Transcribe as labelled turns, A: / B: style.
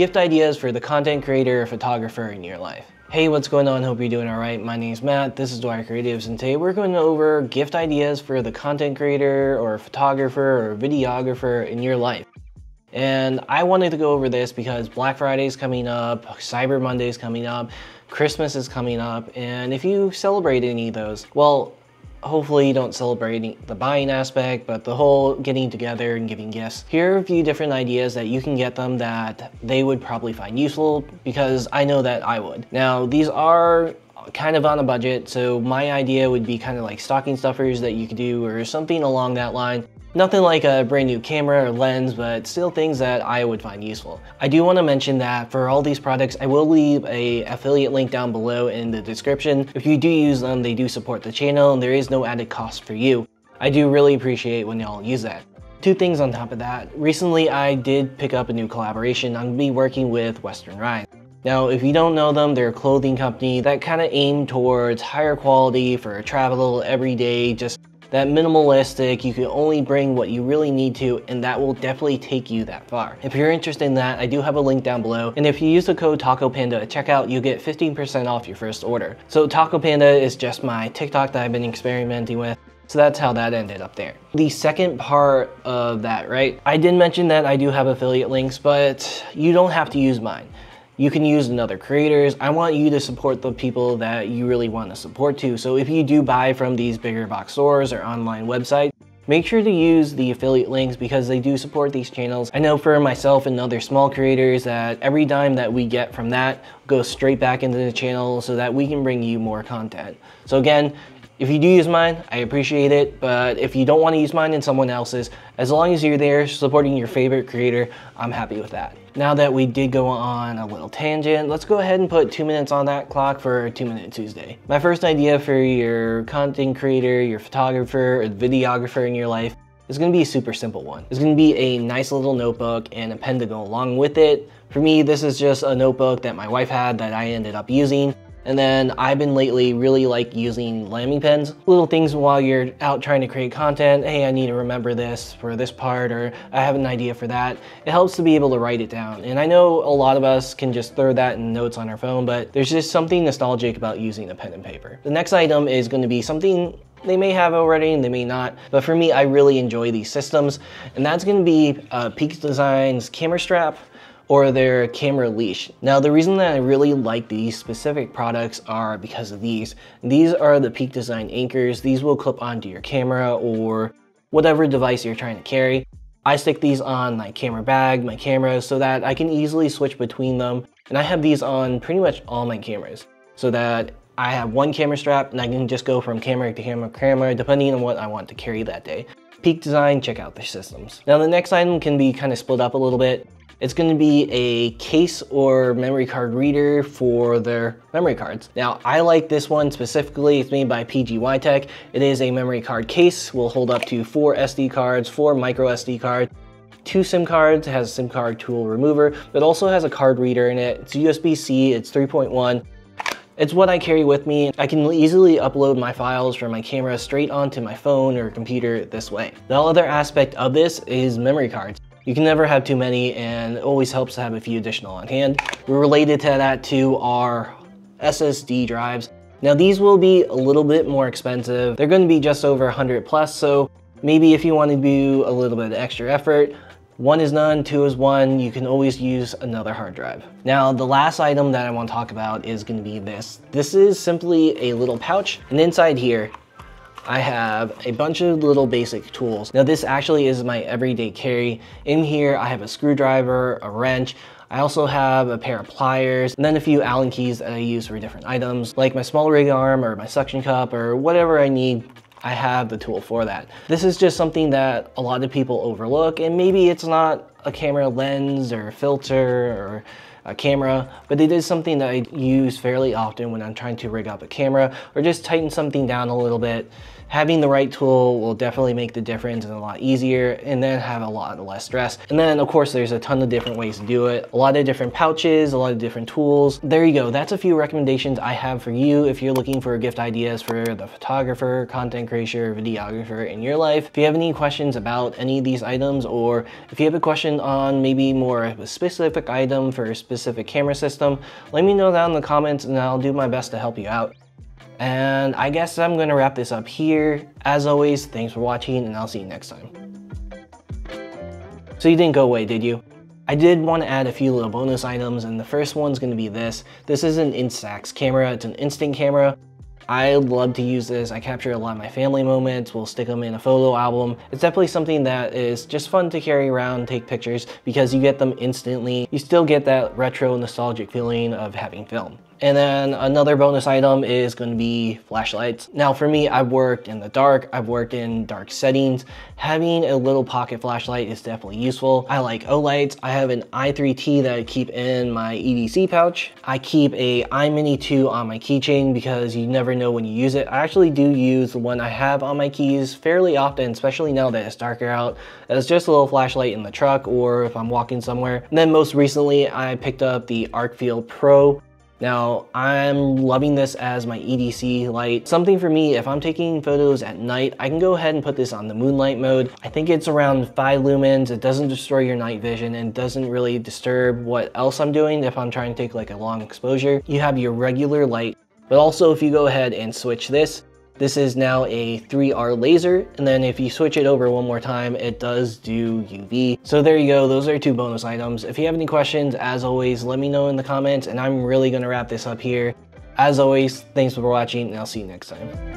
A: gift ideas for the content creator or photographer in your life. Hey, what's going on? Hope you're doing all right. My name is Matt. This is Dwyer Creatives, and today we're going over gift ideas for the content creator or photographer or videographer in your life. And I wanted to go over this because Black Friday is coming up, Cyber Monday is coming up, Christmas is coming up, and if you celebrate any of those, well, hopefully you don't celebrate the buying aspect, but the whole getting together and giving gifts. Here are a few different ideas that you can get them that they would probably find useful because I know that I would. Now, these are kind of on a budget, so my idea would be kind of like stocking stuffers that you could do or something along that line. Nothing like a brand new camera or lens, but still things that I would find useful. I do want to mention that for all these products, I will leave a affiliate link down below in the description. If you do use them, they do support the channel and there is no added cost for you. I do really appreciate when y'all use that. Two things on top of that. Recently, I did pick up a new collaboration. I'm to be working with Western Rise. Now, if you don't know them, they're a clothing company that kind of aim towards higher quality for travel, everyday, just that minimalistic, you can only bring what you really need to, and that will definitely take you that far. If you're interested in that, I do have a link down below, and if you use the code Taco Panda at checkout, you get 15% off your first order. So Taco Panda is just my TikTok that I've been experimenting with. So that's how that ended up there. The second part of that, right? I did mention that I do have affiliate links, but you don't have to use mine. You can use another creators. I want you to support the people that you really want to support too. So if you do buy from these bigger box stores or online websites, Make sure to use the affiliate links because they do support these channels. I know for myself and other small creators that every dime that we get from that goes straight back into the channel so that we can bring you more content. So again, if you do use mine, I appreciate it, but if you don't want to use mine and someone else's, as long as you're there supporting your favorite creator, I'm happy with that. Now that we did go on a little tangent, let's go ahead and put two minutes on that clock for Two Minute Tuesday. My first idea for your content creator, your photographer, or videographer in your life is gonna be a super simple one. It's gonna be a nice little notebook and a pen to go along with it. For me, this is just a notebook that my wife had that I ended up using. And then I've been lately really like using Lamy pens. Little things while you're out trying to create content. Hey, I need to remember this for this part or I have an idea for that. It helps to be able to write it down. And I know a lot of us can just throw that in notes on our phone, but there's just something nostalgic about using a pen and paper. The next item is going to be something they may have already and they may not, but for me, I really enjoy these systems. And that's gonna be uh, Peak Designs camera strap or their camera leash. Now the reason that I really like these specific products are because of these. These are the Peak Design anchors. These will clip onto your camera or whatever device you're trying to carry. I stick these on my camera bag, my cameras, so that I can easily switch between them. And I have these on pretty much all my cameras so that I have one camera strap and I can just go from camera to camera to camera depending on what I want to carry that day. Peak Design, check out their systems. Now the next item can be kind of split up a little bit. It's going to be a case or memory card reader for their memory cards. Now, I like this one specifically. It's made by PGY It is a memory card case. Will hold up to four SD cards, four micro SD cards, two SIM cards, has a SIM card tool remover, but also has a card reader in it. It's USB-C, it's 3.1. It's what I carry with me. I can easily upload my files from my camera straight onto my phone or computer this way. The other aspect of this is memory cards. You can never have too many and it always helps to have a few additional on hand. Related to that too are SSD drives. Now these will be a little bit more expensive. They're gonna be just over 100 plus, so maybe if you want to do a little bit of extra effort, one is none, two is one, you can always use another hard drive. Now, the last item that I want to talk about is going to be this. This is simply a little pouch, and inside here I have a bunch of little basic tools. Now this actually is my everyday carry. In here I have a screwdriver, a wrench, I also have a pair of pliers and then a few Allen keys that I use for different items like my small rig arm or my suction cup or whatever I need I have the tool for that. This is just something that a lot of people overlook and maybe it's not a camera lens or filter or a camera, but it is something that I use fairly often when I'm trying to rig up a camera or just tighten something down a little bit having the right tool will definitely make the difference and a lot easier and then have a lot less stress. And then of course there's a ton of different ways to do it. A lot of different pouches, a lot of different tools. There you go. That's a few recommendations I have for you if you're looking for gift ideas for the photographer, content creator, videographer in your life. If you have any questions about any of these items or if you have a question on maybe more of a specific item for a specific camera system, let me know down in the comments and I'll do my best to help you out. And I guess I'm gonna wrap this up here. As always, thanks for watching and I'll see you next time. So you didn't go away, did you? I did want to add a few little bonus items and the first one's going to be this. This is an Instax camera. It's an instant camera. I love to use this. I capture a lot of my family moments. We'll stick them in a photo album. It's definitely something that is just fun to carry around, take pictures because you get them instantly. You still get that retro nostalgic feeling of having film. And then another bonus item is going to be flashlights. Now for me, I've worked in the dark, I've worked in dark settings. Having a little pocket flashlight is definitely useful. I like Olights. I have an i3T that I keep in my EDC pouch. I keep a iMini 2 on my keychain because you never know when you use it. I actually do use the one I have on my keys fairly often, especially now that it's darker out, as just a little flashlight in the truck or if I'm walking somewhere. And then most recently, I picked up the Arkfeld Pro. Now, I'm loving this as my EDC light. Something for me, if I'm taking photos at night, I can go ahead and put this on the moonlight mode. I think it's around five lumens. It doesn't destroy your night vision and doesn't really disturb what else I'm doing if I'm trying to take like a long exposure. You have your regular light, but also if you go ahead and switch this, this is now a 3R laser, and then if you switch it over one more time, it does do UV. So there you go, those are two bonus items. If you have any questions, as always, let me know in the comments, and I'm really gonna wrap this up here. As always, thanks for watching, and I'll see you next time.